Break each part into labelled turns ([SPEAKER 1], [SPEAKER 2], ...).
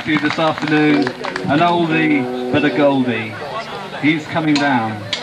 [SPEAKER 1] photo this afternoon, an oldie but a goldie. He's coming down.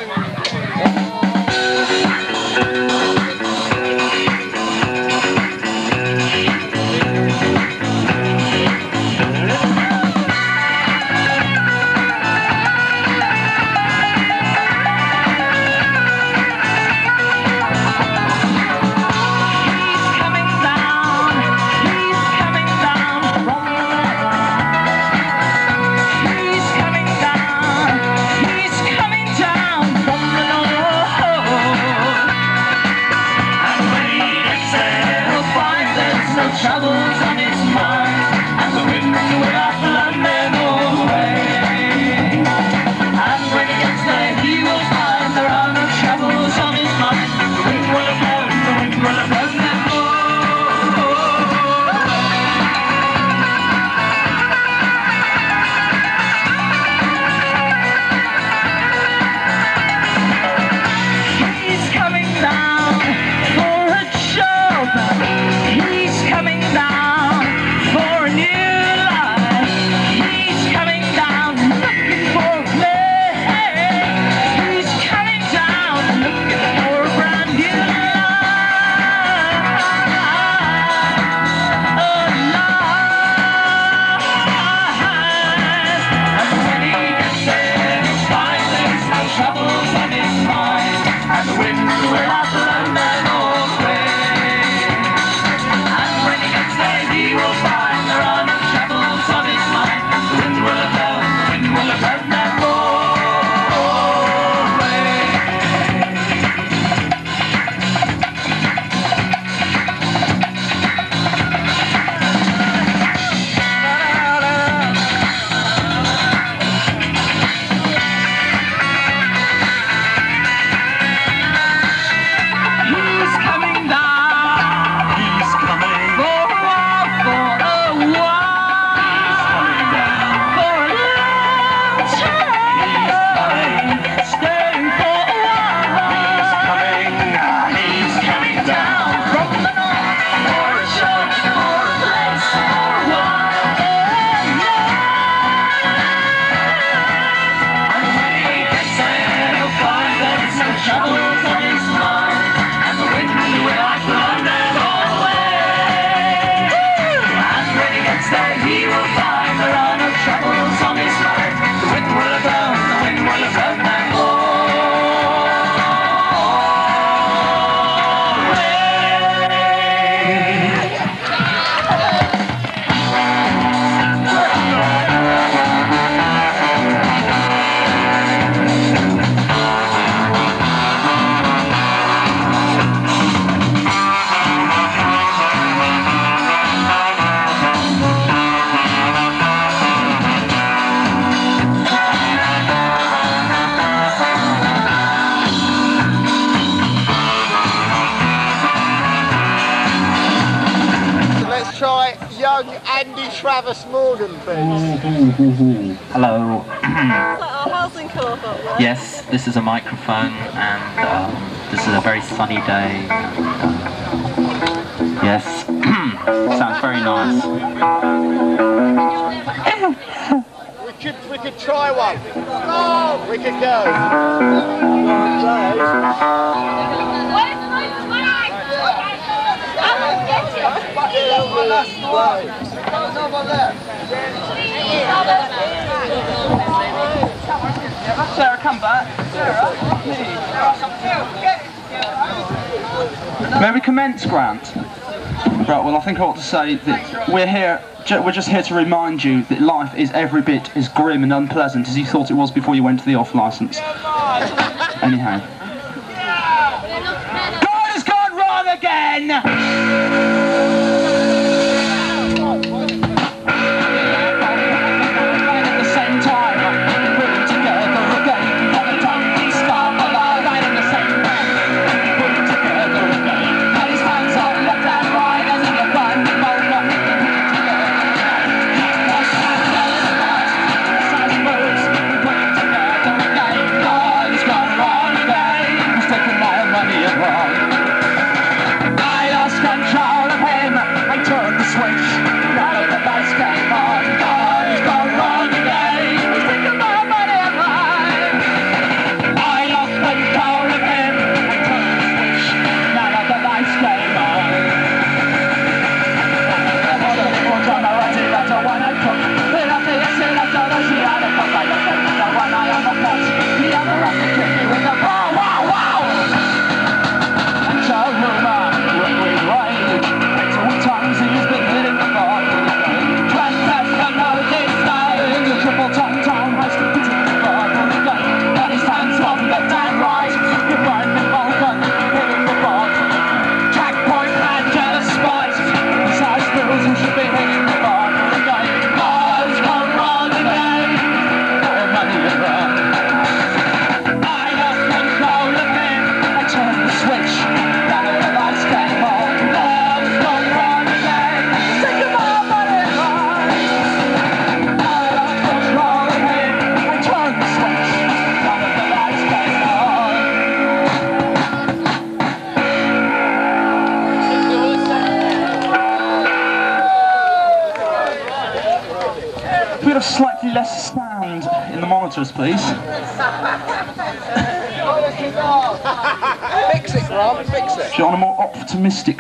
[SPEAKER 2] Hello. yes, this is a microphone and um, this is a very sunny day. Uh, yes, sounds very nice.
[SPEAKER 3] we, could, we could try one. We could go. My flag? I get.
[SPEAKER 4] Sarah, come back.
[SPEAKER 5] May we commence, Grant? Right, well I think I ought to say that we're here, we're just here to remind you that life is every bit as grim and unpleasant as you thought it was before you went to the off-licence. Anyhow. God has gone wrong again!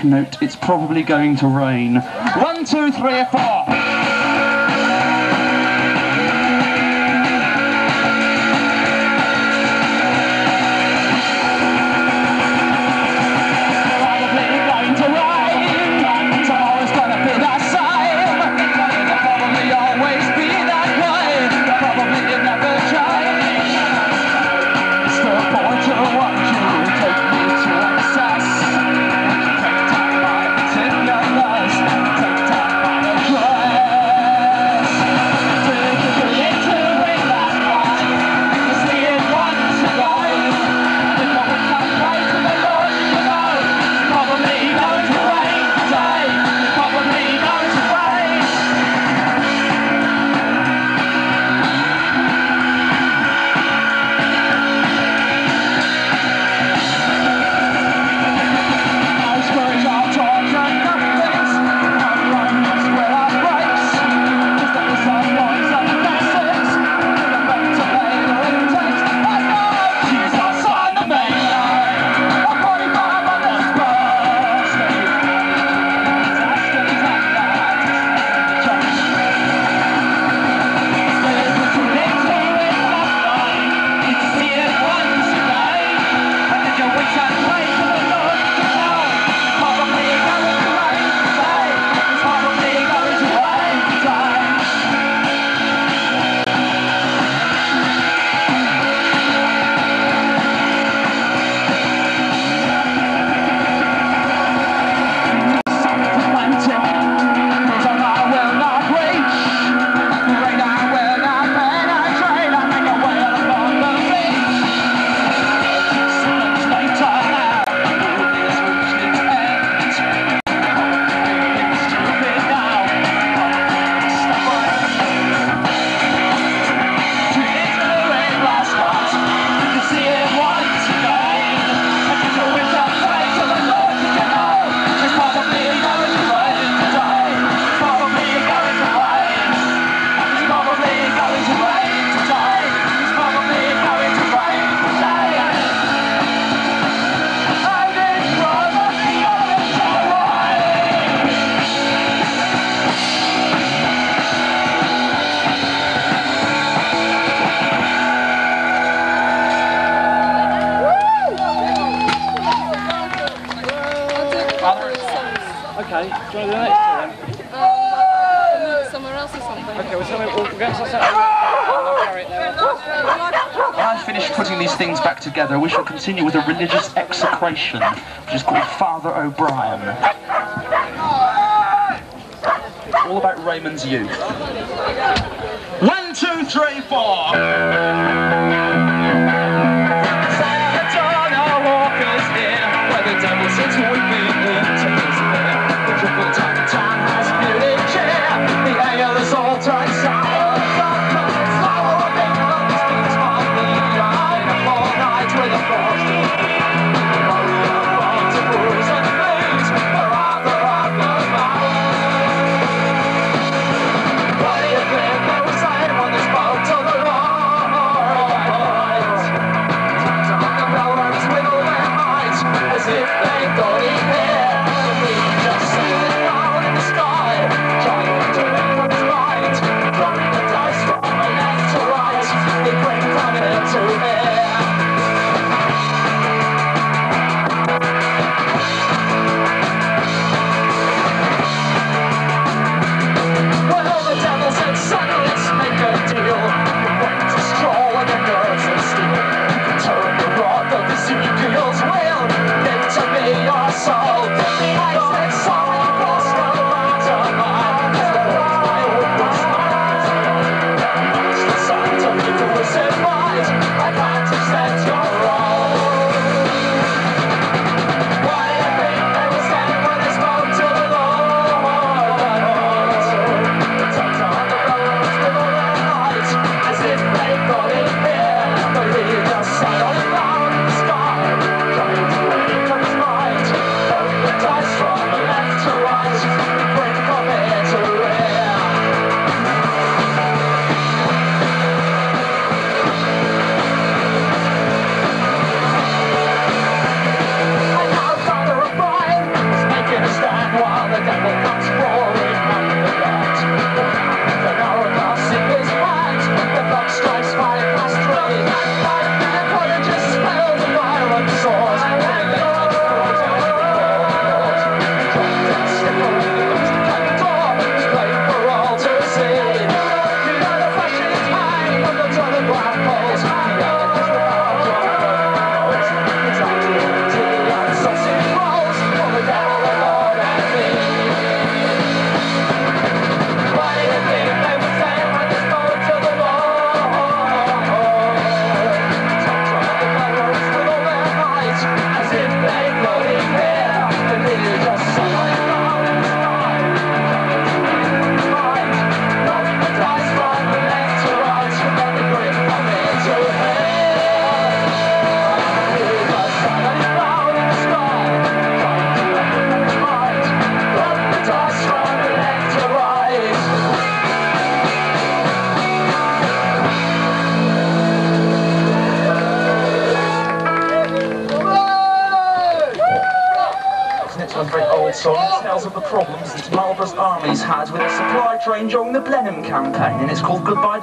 [SPEAKER 5] note, it's probably going to rain. One, two, three, four. continue with a religious execration, which is called Father O'Brien. All about Raymond's youth.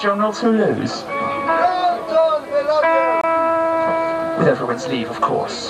[SPEAKER 5] General Toulouse. With everyone's leave, of course.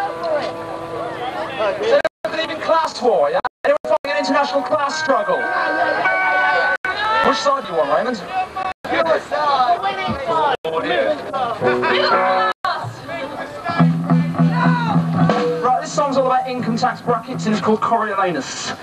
[SPEAKER 5] Coriolanus.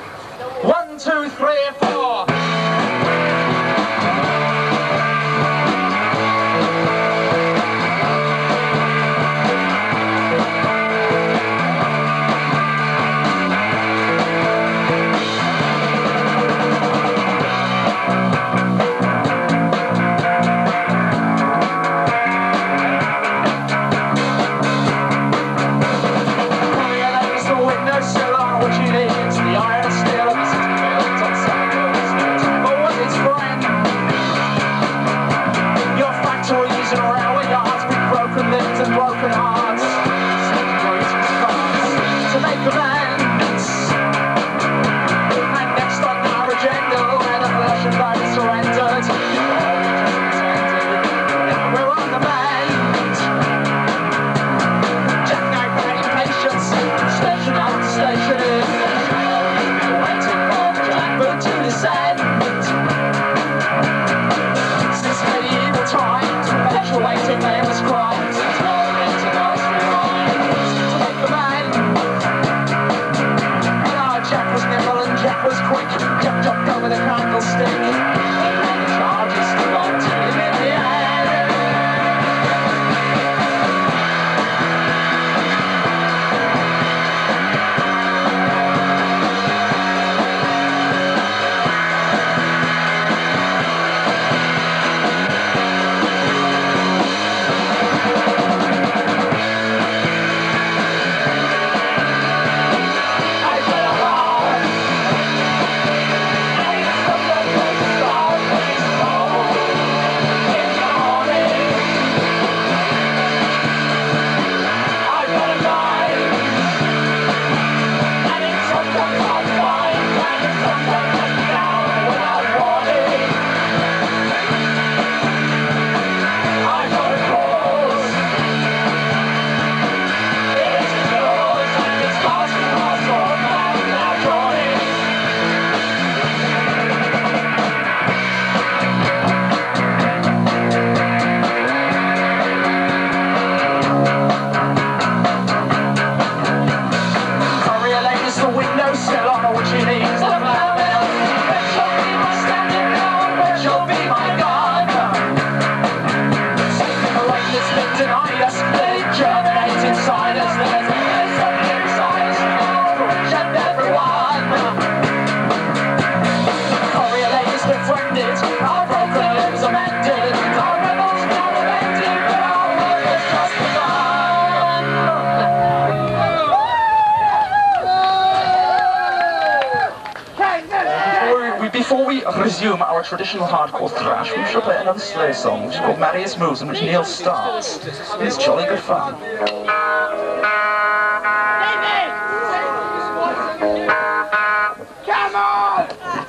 [SPEAKER 5] traditional hardcore thrash, we shall play another Slayer song, which is called Marius Moves, in which Neil starts. It's jolly good fun.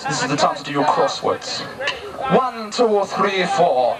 [SPEAKER 5] This is the time to do your crosswords. One, two, three, four.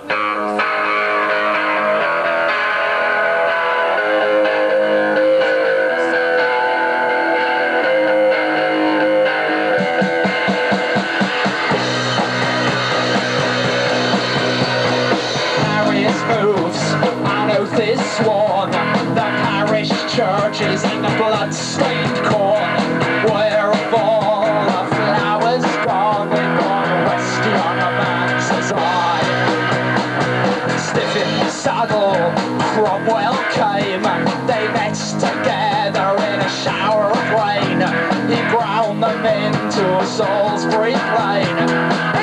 [SPEAKER 5] To a soul's free plane.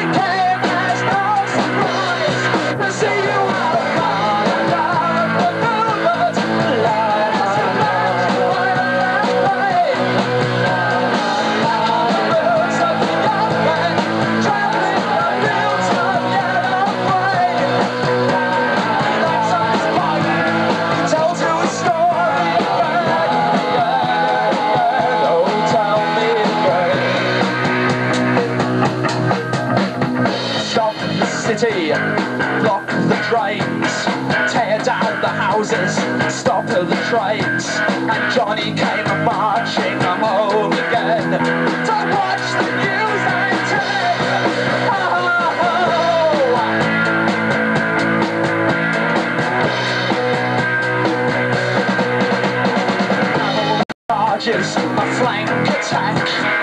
[SPEAKER 5] city. Lock the trains, tear down the houses, stop the trains. And Johnny came marching home again to watch the news Charges, oh. a flank attack.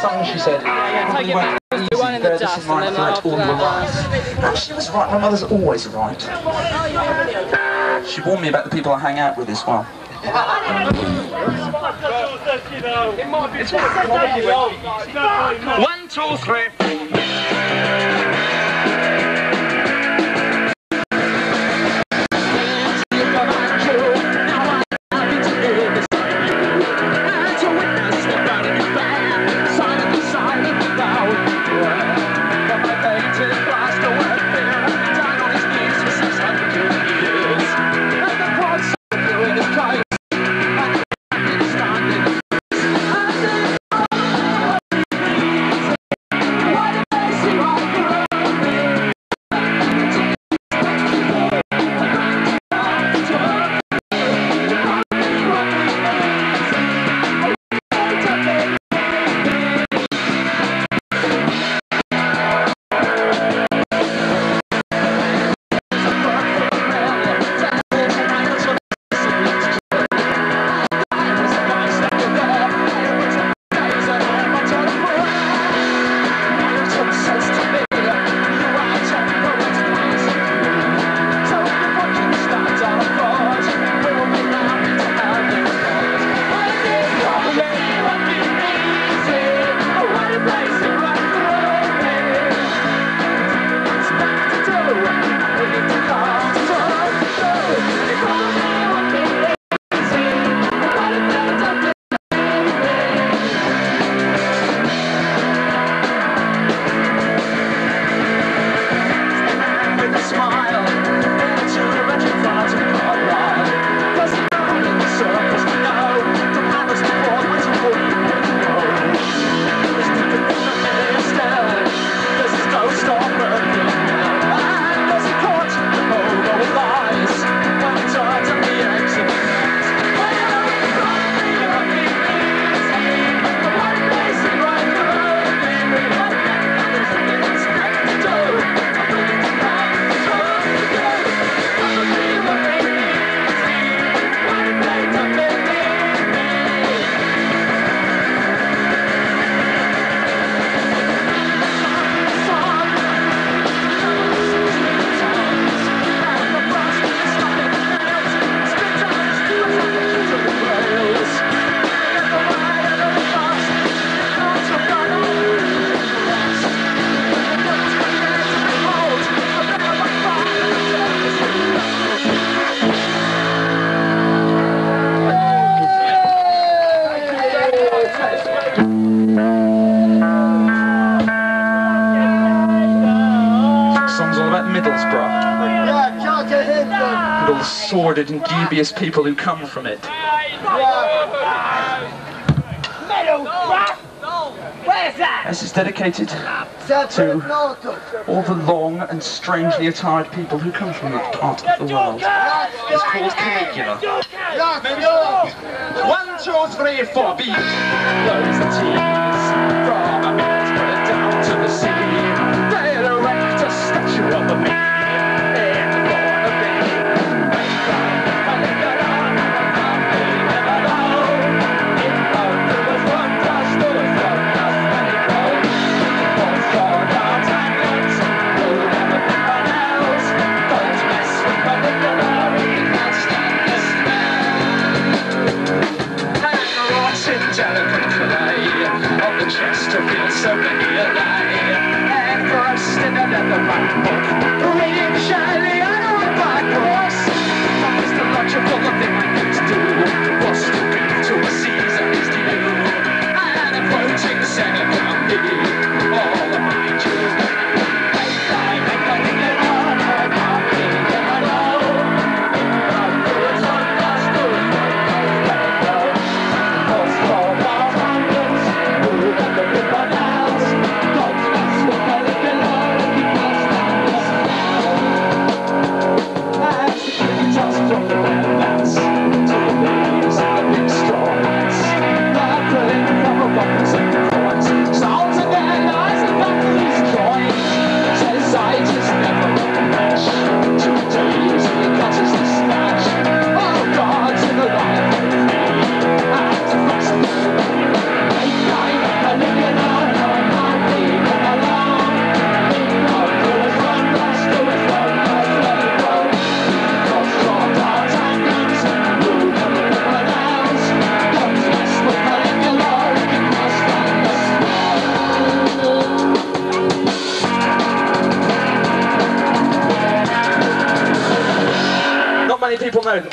[SPEAKER 5] song she said, I yeah, went easy,
[SPEAKER 6] one in the dust,
[SPEAKER 5] is my
[SPEAKER 6] threat
[SPEAKER 5] all my. And she was right, my mother's always right. She warned me about the people I hang out with as well. One, two, three. and dubious people who come from it. This is dedicated
[SPEAKER 7] to
[SPEAKER 5] all the long and strangely attired people who come from that part of the world. It's called Caligula. One, two, three, four, beat. Those teams from so many alive. And for us, another black book, shine.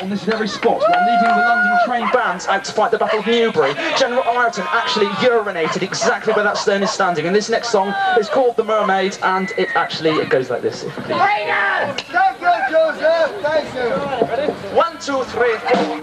[SPEAKER 5] on this very spot while leading the London train bands out to fight the Battle of Newbury. General Ireton actually urinated exactly where that stone is standing, and this next song is called The Mermaid, and it actually it goes like this.
[SPEAKER 7] Thank you, Joseph! Thank you!
[SPEAKER 5] Ready? One, two, three, four.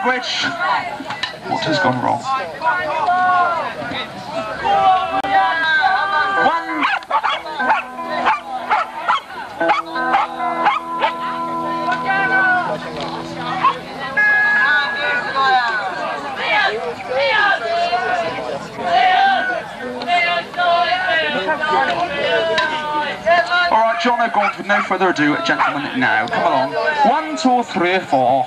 [SPEAKER 5] Language. What has gone wrong? One. All right, John O'Gaunt, with no further ado, gentlemen, now, come along. One, two, three, four.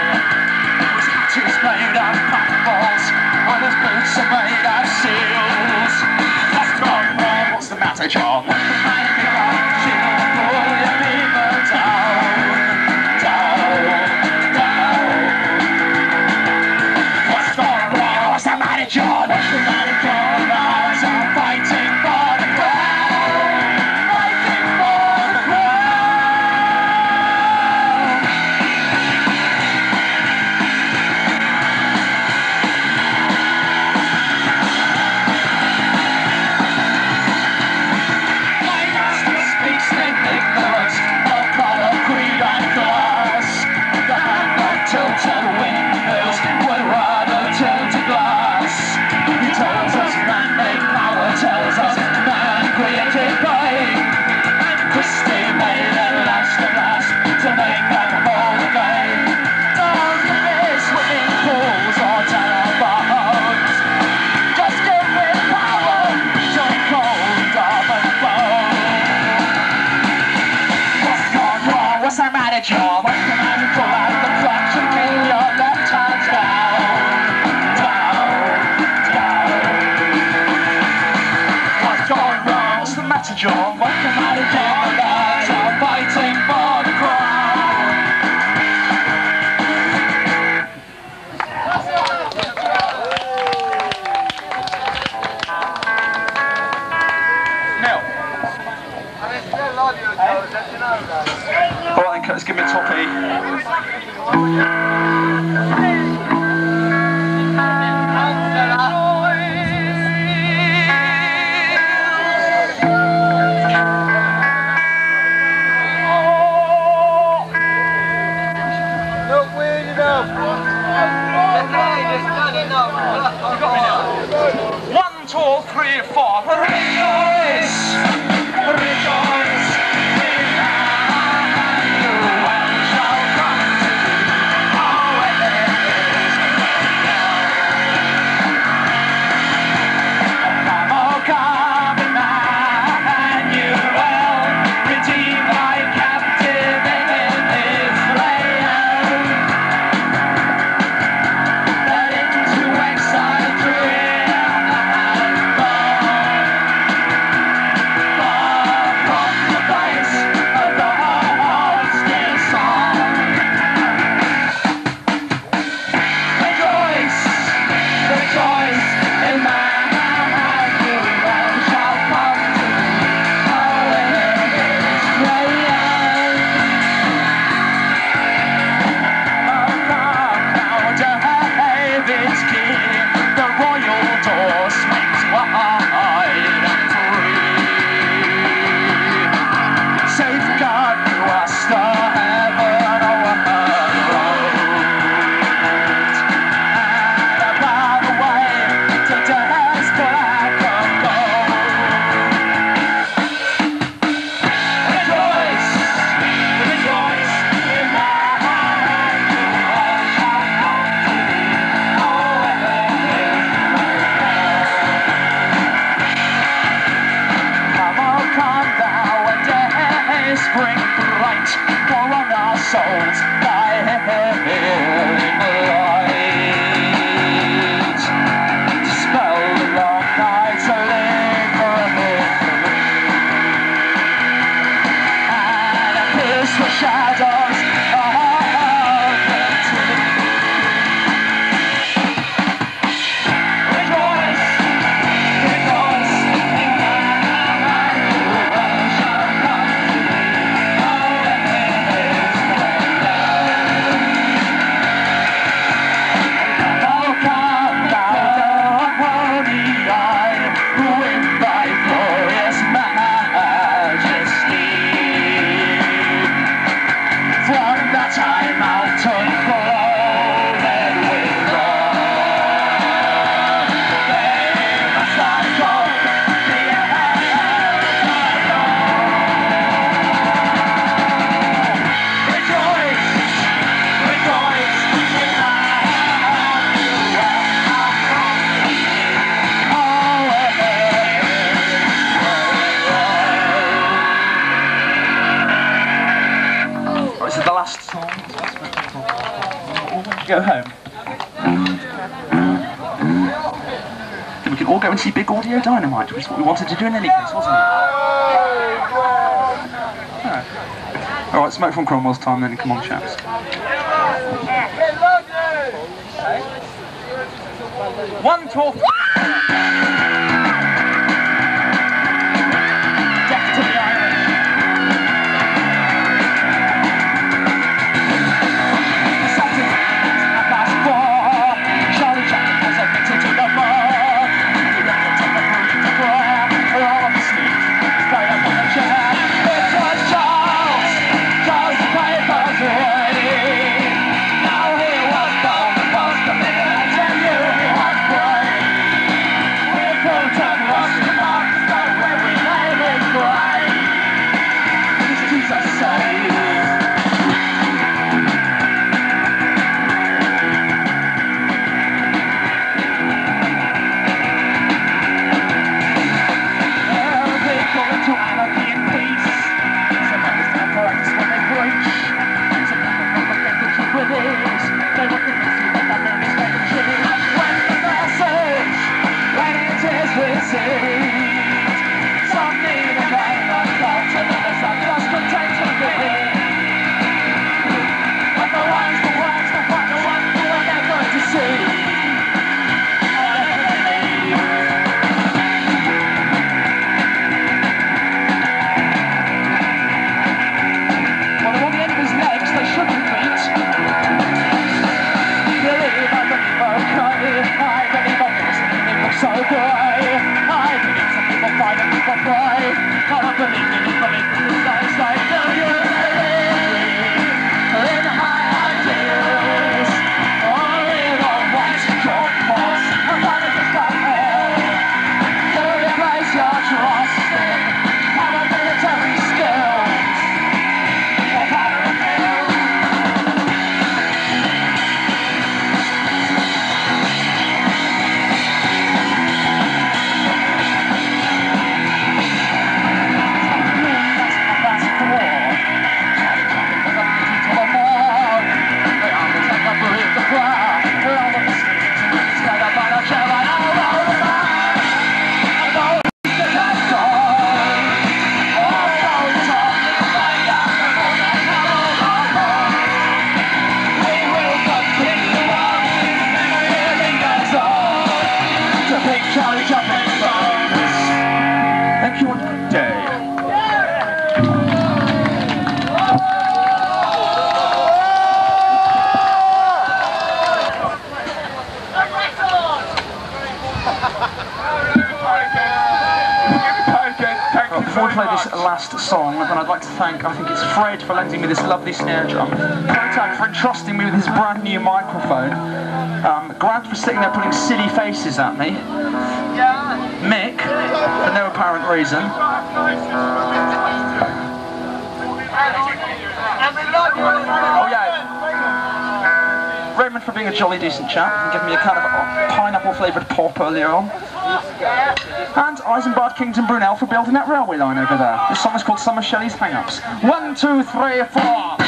[SPEAKER 5] What's the matter, John? What's the matter, John? go home. We can all go and see Big Audio Dynamite, which is what we wanted to do in any case, wasn't it? Alright, smoke from Cromwell's time then, come on chaps. One talk. thank, I think it's Fred for lending me this lovely snare drum. Protag for entrusting me with his brand new microphone. Um, Grant for sitting there putting silly faces at me. Mick, for no apparent reason. Oh yeah, Raymond for being a jolly decent chap and giving me a kind of pineapple flavoured pop earlier on. And Isambard and Brunel for building that railway line over there. This song is called Summer Shelley's Hang-Ups. One, two, three, four.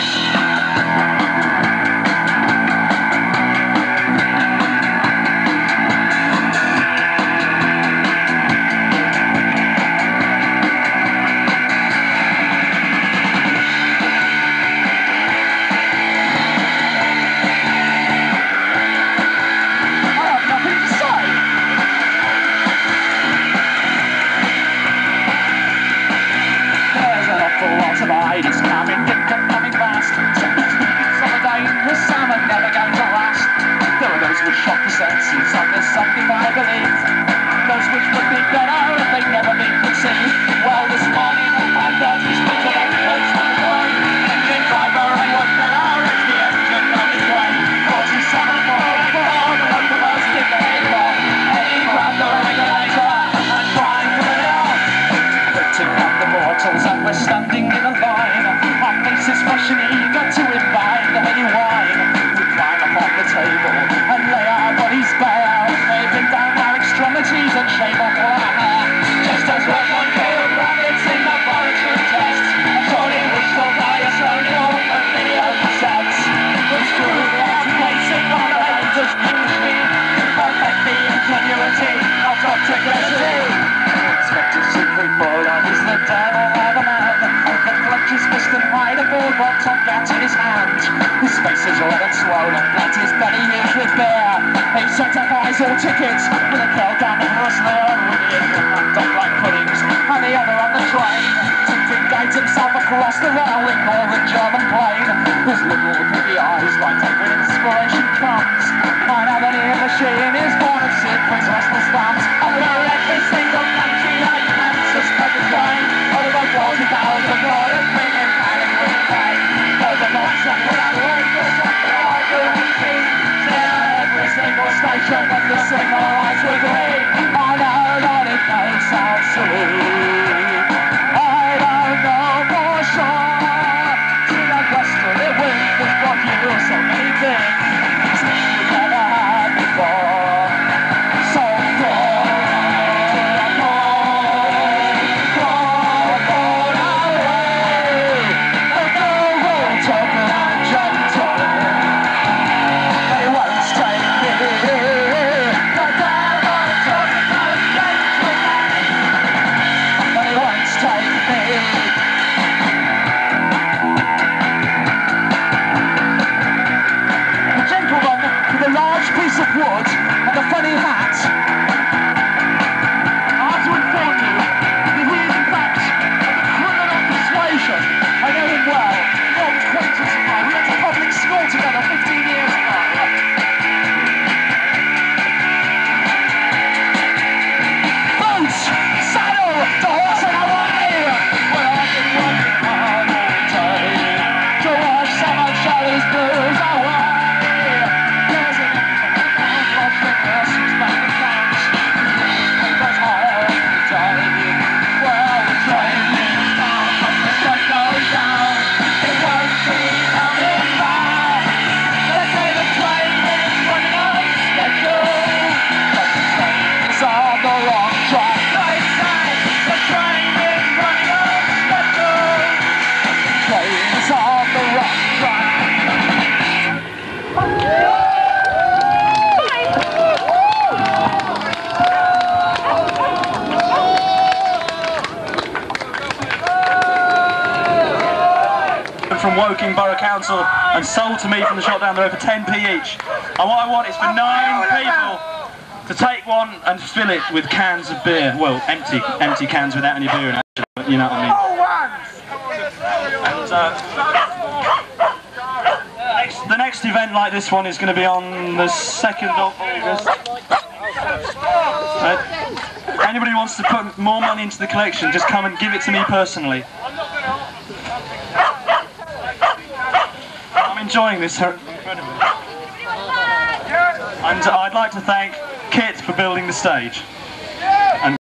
[SPEAKER 5] the rail lick all the German plane. His little pretty eyes light me
[SPEAKER 7] from the shop down there, for 10p each. And what I want is for nine people to take one and fill it with cans of beer. Well, empty, empty cans without any beer in it, you know what I mean. And, uh, the next event like this one is going to be on the 2nd of August. Uh, anybody wants to put more money into the collection, just come and give it to me personally. enjoying this incredible. And I'd like to thank Kit for building the stage.